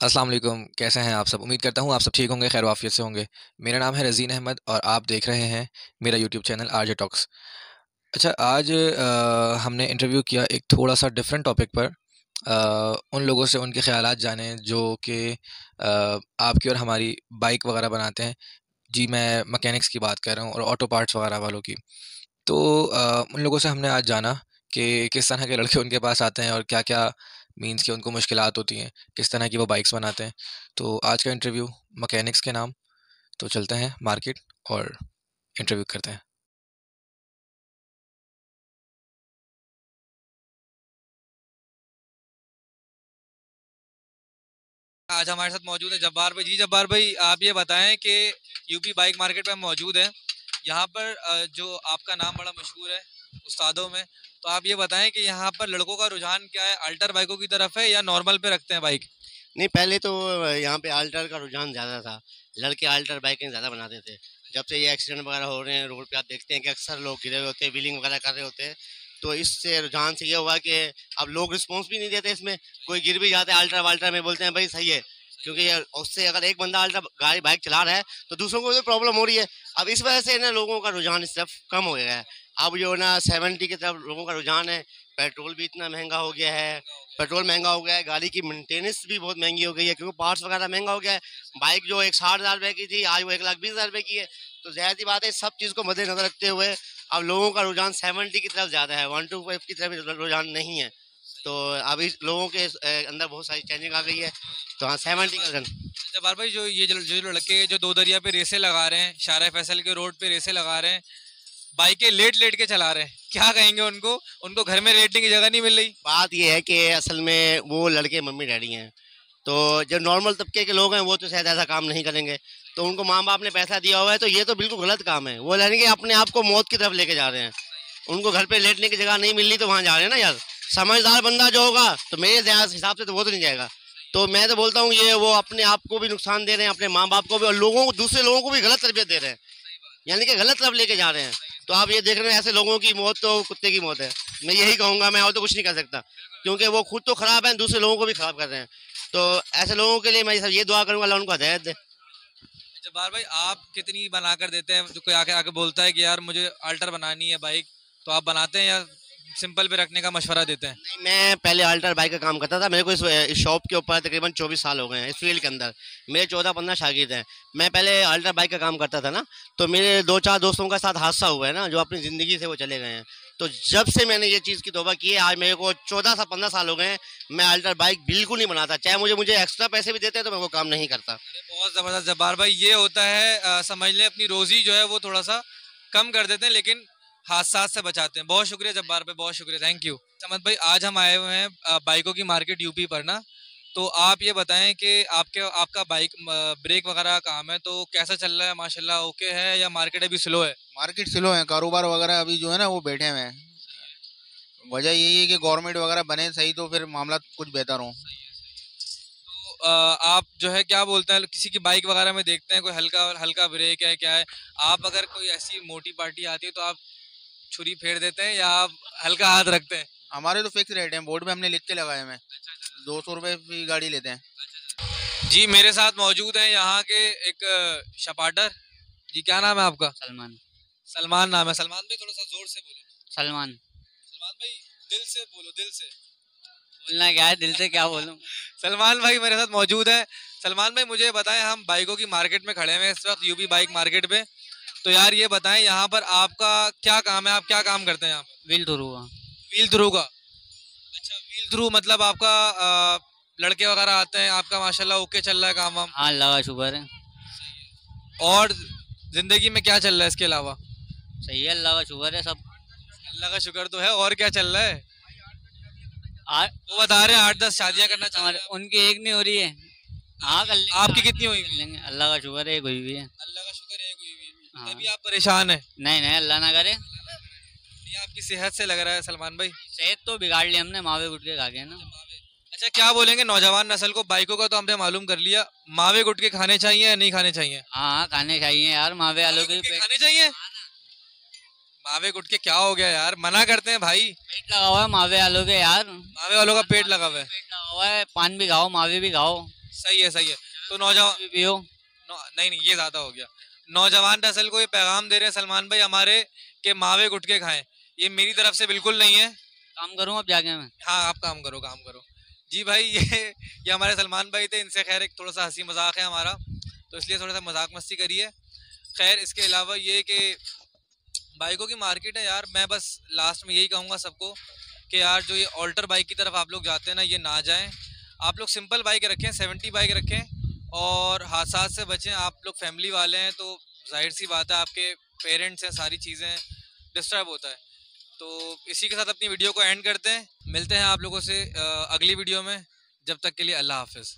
अस्सलाम वालेकुम कैसे हैं आप सब? उम्मीद करता हूँ आप सब ठीक होंगे खैर वाफियत से होंगे। मेरा नाम है रज़ीन अहमद और आप देख रहे हैं मेरा यूट्यूब चैनल आरजे टॉक्स। अच्छा आज आ, हमने इंटरव्यू किया एक थोड़ा सा डिफरेंट टॉपिक पर। आ, उन लोगों से उनके ख्याल जाने जो कि आपकी और हमारी बाइक वगैरह बनाते हैं। जी मैं मकैनिक्स की बात कर रहा हूँ और ऑटो पार्ट्स वगैरह वालों की। तो आ, उन लोगों से हमने आज जाना कि किस तरह के लड़के उनके पास आते हैं और क्या क्या मीन्स कि उनको मुश्किल होती हैं, किस तरह की वो बाइक्स बनाते हैं। तो आज का इंटरव्यू मकैनिक्स के नाम तो चलते हैं मार्केट और इंटरव्यू करते हैं। आज हमारे साथ मौजूद है जब्बार भाई। जी जब्बार भाई, आप ये बताएँ कि यूपी बाइक मार्केट में मौजूद है। यहाँ पर जो आपका नाम बड़ा मशहूर है उस्तादों में। तो आप ये बताएँ कि यहाँ पर लड़कों का रुझान क्या है? अल्टर बाइकों की तरफ़ है या नॉर्मल पे रखते हैं बाइक? नहीं, पहले तो यहाँ पे अल्टर का रुझान ज़्यादा था। लड़के अल्टर बाइकें ज़्यादा बनाते थे। जब से ये एक्सीडेंट वगैरह हो रहे हैं, रोड पे आप देखते हैं कि अक्सर लोग गिरे हुए होते हैं, व्हीलिंग वगैरह कर रहे होते हैं। तो इससे रुझान से ये हुआ कि अब लोग रिस्पॉन्स भी नहीं देते इसमें। कोई गिर भी जाते हैं, अल्ट्रा वाल्ट्रा में बोलते हैं, भाई, सही है। क्योंकि उससे अगर एक बंदा अल्ट्रा गाड़ी बाइक चला रहा है तो दूसरों को भी प्रॉब्लम हो रही है। अब इस वजह से ना लोगों का रुझान इस तरफ़ कम हो गया है। अब जो ना सेवेंटी की तरफ़ लोगों का रुझान है। पेट्रोल भी इतना महँगा हो गया है। पेट्रोल महँगा हो गया है, गाड़ी की मेंटेनेंस भी बहुत महँगी हो गई है, क्योंकि पार्ट्स वगैरह महँगा हो गया है। बाइक जो एक साठ हज़ार रुपये की थी, आज वो एक लाख बीस हज़ार रुपये की है। तो ज़्यादा बात है, सब चीज़ को मद्देनजर रखते हुए अब लोगों का रुझान सेवेंटी की तरफ़ ज़्यादा है वन टू फाइव की तरफ़ रुझान नहीं है। तो अभी लोगों के अंदर बहुत सारी चेंजिंग आ गई है। तो हाँ सेवेंटी का रन जबार भाई, जो ये जो लड़के जो दो दरिया पे रेसे लगा रहे हैं शारा फैसल के रोड पे रेसे लगा रहे हैं बाइकें लेट लेट के चला रहे हैं। क्या कहेंगे उनको? उनको घर में लेटने की जगह नहीं मिल रही। बात ये है कि असल में वो लड़के मम्मी डैडी हैं। तो जो नॉर्मल तबके के लोग हैं, वो तो शायद ऐसा काम नहीं करेंगे। तो उनको माँ बाप ने पैसा दिया हुआ है तो ये तो बिल्कुल गलत काम है। वो लड़के अपने आप को मौत की तरफ़ लेके जा रहे हैं। उनको घर पे लेटने की जगह नहीं मिल रही तो वहाँ जा रहे हैं ना यार। समझदार बंदा जो होगा तो मेरे हिसाब से तो वो तो नहीं जाएगा। तो मैं तो बोलता हूँ, ये वो अपने आप को भी नुकसान दे रहे हैं, अपने माँ बाप को भी, और लोगों को दूसरे लोगों को भी गलत तरबियत दे रहे हैं। यानी कि गलत तरफ़ लेके जा रहे हैं। तो आप ये देख रहे हैं, ऐसे लोगों की मौत तो कुत्ते की मौत है। मैं यही कहूँगा, मैं और तो कुछ नहीं कर सकता। क्योंकि वो खुद तो खराब है, दूसरे लोगों को भी खराब कर रहे हैं। तो ऐसे लोगों के लिए मैं सब, ये दुआ करूँगा, अल्लाह उनको हदायत दे। जब्बार भाई आप कितनी बना कर देते हैं? जो कोई आके आके बोलता है कि यार मुझे अल्टर बनानी है बाइक तो आप बनाते हैं या सिंपल पे रखने का मशवरा देते हैं। नहीं मैं पहले अल्टर बाइक का काम करता था। मेरे को इस, शॉप के ऊपर तकरीबन चौबीस साल हो गए हैं इस फ़ील्ड के अंदर। मेरे चौदह पंद्रह शागिद हैं। मैं पहले अल्टर बाइक का काम करता था ना तो मेरे दो चार दोस्तों के साथ हादसा हुआ है ना जो अपनी ज़िंदगी से वो चले गए हैं। तो जब से मैंने ये चीज़ की तोबा की है आज मेरे को चौदह से पंद्रह साल हो गए हैं मैं अल्टर बाइक बिल्कुल नहीं बनाता। चाहे मुझे मुझे एक्स्ट्रा पैसे भी देते हैं तो मैं वो काम नहीं करता। बहुत ज़बरदस्त जब्बार भाई ये होता है समझ लें अपनी रोज़ी जो है वो थोड़ा सा कम कर देते हैं लेकिन हादसा से बचाते हैं। बहुत शुक्रिया जब्बार भाई बहुत शुक्रिया। थैंक यू समझ भाई आज हम आए हुए हैं बाइकों की मार्केट यूपी पर ना। तो आप ये बताएँ कि आपके आपका बाइक ब्रेक वगैरह काम है तो कैसा चल रहा है? माशाल्लाह ओके है या मार्केट अभी स्लो है? मार्केट स्लो है कारोबार वगैरह अभी जो है ना वो बैठे हुए हैं। वजह यही है कि गवर्नमेंट वगैरह बने सही तो फिर मामला कुछ बेहतर हो। तो आप जो है क्या बोलते हैं किसी की बाइक वगैरह में देखते हैं कोई हल्का हल्का ब्रेक है क्या है? आप अगर कोई ऐसी मोटी पार्टी आती है तो आप छुरी फेर देते हैं या आप हल्का हाथ रखते हैं? हमारे तो फिक्स रेट है बोर्ड में हमने लिख के लगाए हैं। दो सौ रुपये की गाड़ी लेते हैं। जी मेरे साथ मौजूद है यहाँ के एक शपाटर। जी क्या नाम है आपका? सलमान। सलमान नाम है। सलमान भाई थोड़ा सा ज़ोर से बोलो। सलमान। सलमान भाई दिल से बोलो दिल से। बोलना क्या है? दिल से क्या बोलूँ? सलमान भाई मेरे साथ मौजूद है। सलमान भाई मुझे बताएँ हम बाइकों की मार्केट में खड़े हैं इस वक्त यूपी बाइक मार्केट पे। तो यार ये बताएँ यहाँ पर आपका क्या काम है? आप क्या काम करते हैं यहाँ व्हील थ्रू का। व्हील थ्रू का? अच्छा व्हील थ्रू मतलब आपका आ, लड़के वगैरह आते हैं आपका माशाल्लाह ओके चल रहा है काम वाम? हाँ अल्लाह का शुक्र है। और ज़िंदगी में क्या चल रहा है इसके अलावा? सही है अल्लाह का शुक्र है सब। अल्लाह का शुक्र तो है और क्या चल रहा है? आ, वो बता रहे हैं आठ दस शादियाँ करना चाह रहे उनकी एक नहीं हो रही है। हाँ कर आपकी कितनी हुई? अल्लाह का शुक्र है एक हुई हुई है। अल्लाह का है। है हाँ। तभी आप परेशान है? नहीं नहीं अल्लाह ना करे। ये आपकी सेहत से लग रहा है सलमान भाई? सेहत तो बिगाड़ ली हमने मावे गुटके खा के ना? अच्छा क्या बोलेंगे? नौजवान नस्ल को बाइकों का तो हमने मालूम कर लिया। मावे गुटके खाने चाहिए या नहीं खाने चाहिए? हाँ हाँ खाने चाहिए यार मावे आलू के खाने चाहिए? मावे गुटके क्या हो गया यार? मना करते हैं भाई। पेट लगा हुआ है मावे आलू के यार। मावे वालों का पेट लगा हुआ है। पेट लगा हुआ है पान भी खाओ मावे भी खाओ। सही है सही है। तो नौजवान पियो नहीं नहीं ये ज़्यादा हो गया। नौजवान नस्ल को ये पैगाम दे रहे हैं सलमान भाई हमारे के मावे गुटके खाएँ। ये मेरी तरफ़ से बिल्कुल नहीं है। काम करूँ अब जाके मैं? हाँ आप काम करो काम करो। जी भाई ये ये हमारे सलमान भाई थे इनसे खैर एक थोड़ा सा हँसी मज़ाक है हमारा तो इसलिए थोड़ा सा मज़ाक मस्ती करिए। खैर इसके अलावा ये कि बाइकों की मार्केट है यार मैं बस लास्ट में यही कहूँगा सबको कि यार जो ये ऑल्टर बाइक की तरफ़ आप लोग जाते हैं ना ये ना जाएँ। आप लोग सिंपल बाइक रखें सेवेंटी बाइक रखें और हादसा से बचें। आप लोग फैमिली वाले हैं तो ज़ाहिर सी बात है आपके पेरेंट्स हैं, सारी चीज़ें डिस्टर्ब होता है। तो इसी के साथ अपनी वीडियो को एंड करते हैं। मिलते हैं आप लोगों से अगली वीडियो में। जब तक के लिए अल्लाह हाफिज़।